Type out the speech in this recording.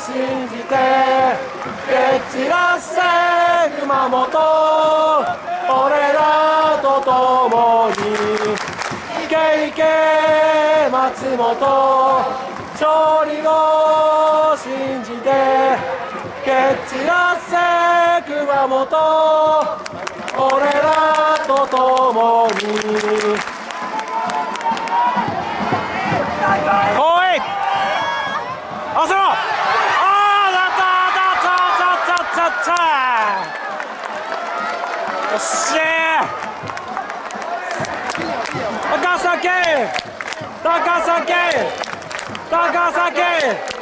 信じて蹴散らせ熊本俺らと共にいけいけ松本勝利を信じて蹴散らせ熊本俺らと共にあそろああだっただっただっただったよっしゃ高崎。高崎。高崎。